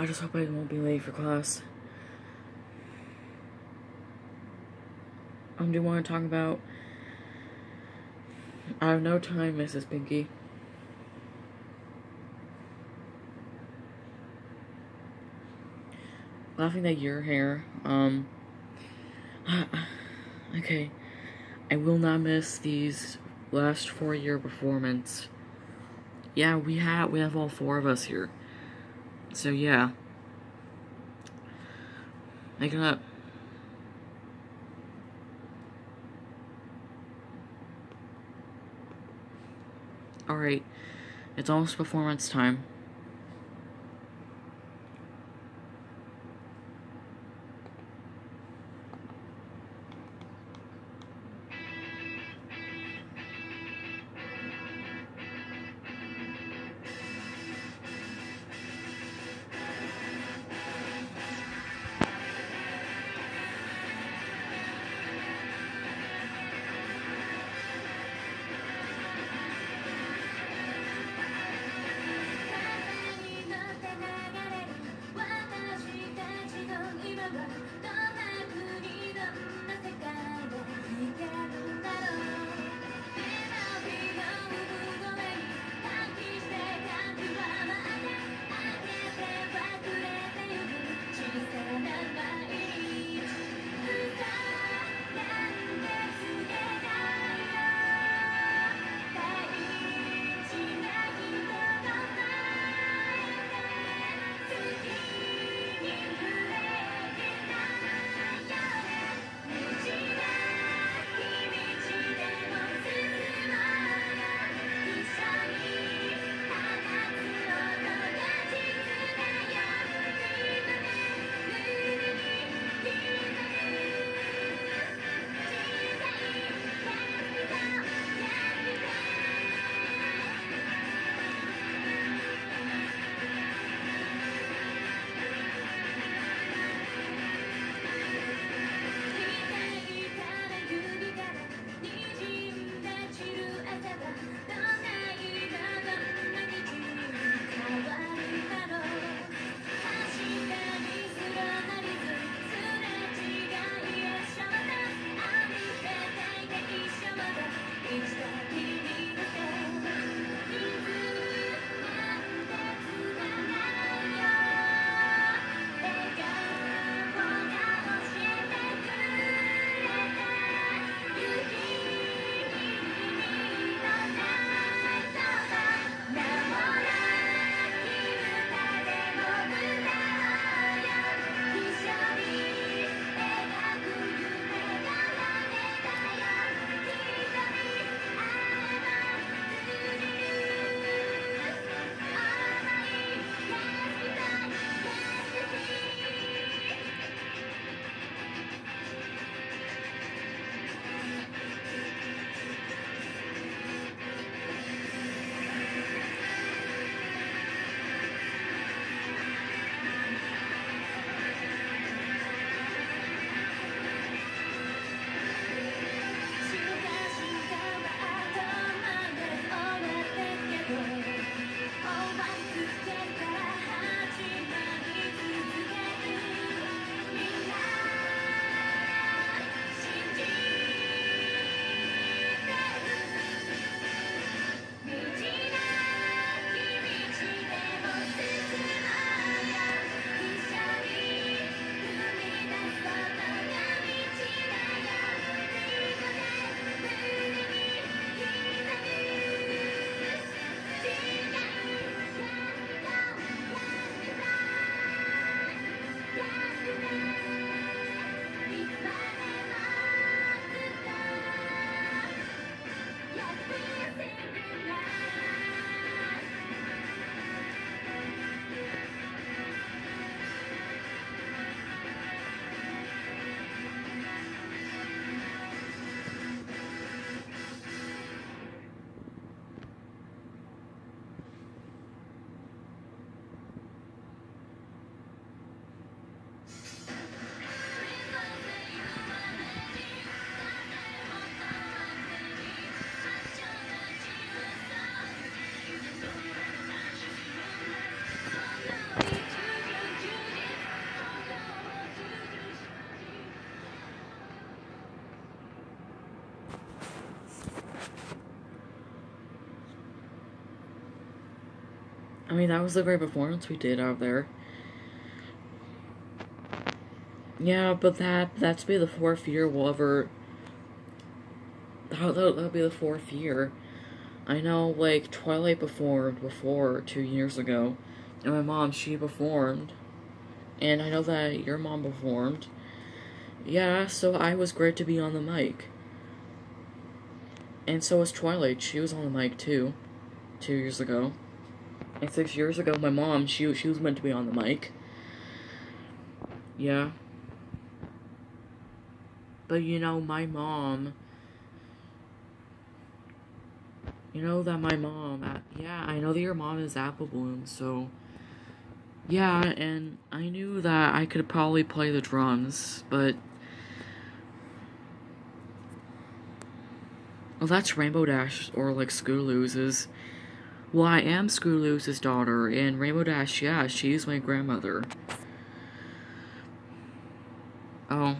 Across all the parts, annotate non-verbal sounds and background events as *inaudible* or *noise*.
I just hope I won't be late for class. Um, do want to talk about... I have no time, Mrs. Pinky. Laughing at your hair, um... *sighs* okay. I will not miss these last four-year performance. Yeah, we have we have all four of us here. So yeah. Make it up. Alright. It's almost performance time. Mean, that was a great performance we did out there. Yeah, but that that's be the fourth year we'll ever. That'll, that'll be the fourth year. I know, like Twilight performed before two years ago, and my mom she performed, and I know that your mom performed. Yeah, so I was great to be on the mic. And so was Twilight. She was on the mic too, two years ago. And six years ago, my mom she she was meant to be on the mic. Yeah. But you know, my mom. You know that my mom, uh, yeah, I know that your mom is Apple Bloom, so. Yeah, and I knew that I could probably play the drums, but. Well, that's Rainbow Dash, or like Scootaloo's. Well, I am Scootaloo's daughter, and Rainbow Dash, yeah, she's my grandmother. Oh.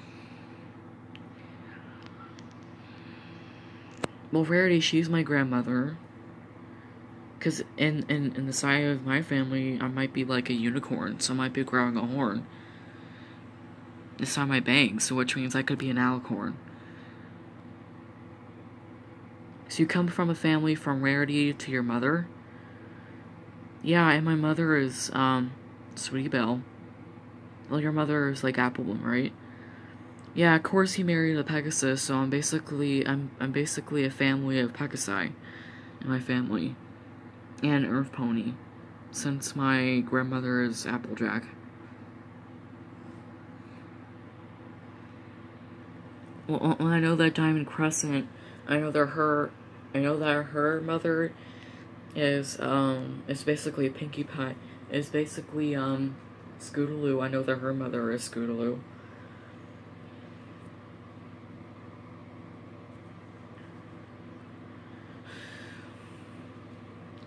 Well, Rarity, she's my grandmother. Because in, in, in the side of my family, I might be like a unicorn, so I might be growing a horn. It's on my bangs, so which means I could be an alicorn. So you come from a family from Rarity to your mother? Yeah, and my mother is, um, Sweetie Belle. Well, your mother is like Applebloom, right? Yeah, of course he married a Pegasus, so I'm basically I'm I'm basically a family of Pegasi in my family. And Earth Pony. Since my grandmother is Applejack. Well, I know that Diamond Crescent, I know that her I know that her mother is um it's basically Pinkie Pie. It's basically um Scootaloo. I know that her mother is Scootaloo.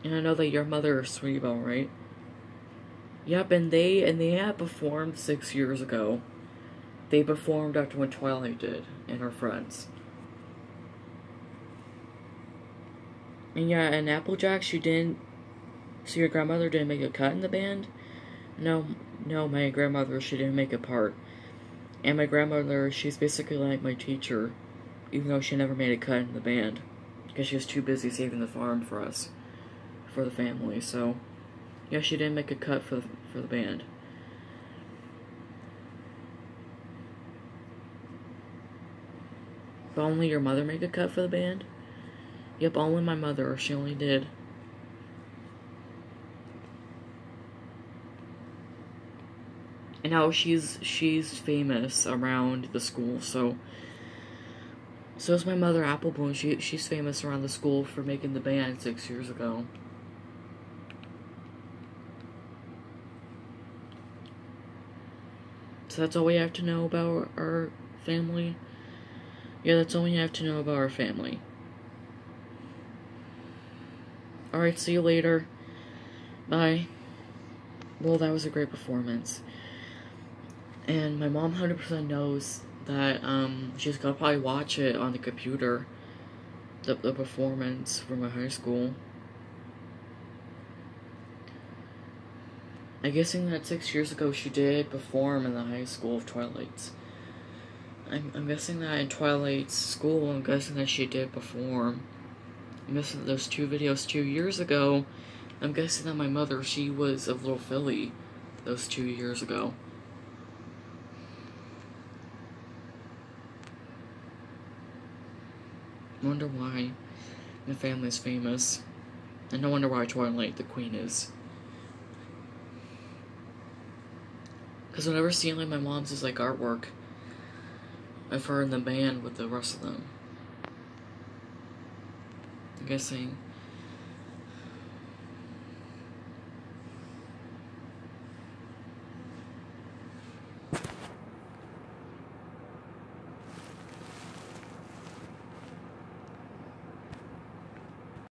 And I know that your mother is Belle, right? Yep, and they and they had performed six years ago. They performed after when Twilight did and her friends. And yeah, and Applejack, she didn't. So your grandmother didn't make a cut in the band? No, no, my grandmother, she didn't make a part. And my grandmother, she's basically like my teacher, even though she never made a cut in the band. Because she was too busy saving the farm for us for the family. So, yeah, she didn't make a cut for the, for the band. But only your mother make a cut for the band? Yep, only my mother. Or she only did. And now she's she's famous around the school, so so is my mother Apple Bloom. She she's famous around the school for making the band six years ago. So that's all we have to know about our family. Yeah, that's all we have to know about our family. Alright, see you later. Bye. Well, that was a great performance. And my mom 100% knows that um, she's gonna probably watch it on the computer. The, the performance from my high school. I'm guessing that six years ago she did perform in the high school of Twilight's. I'm, I'm guessing that in Twilight's school, I'm guessing that she did perform. Guessing that those two videos two years ago, I'm guessing that my mother, she was of Little Philly those two years ago. wonder why my family's famous. And no wonder why Twilight the Queen is. Because whenever seeing like my mom's is like artwork her in the band with the rest of them guessing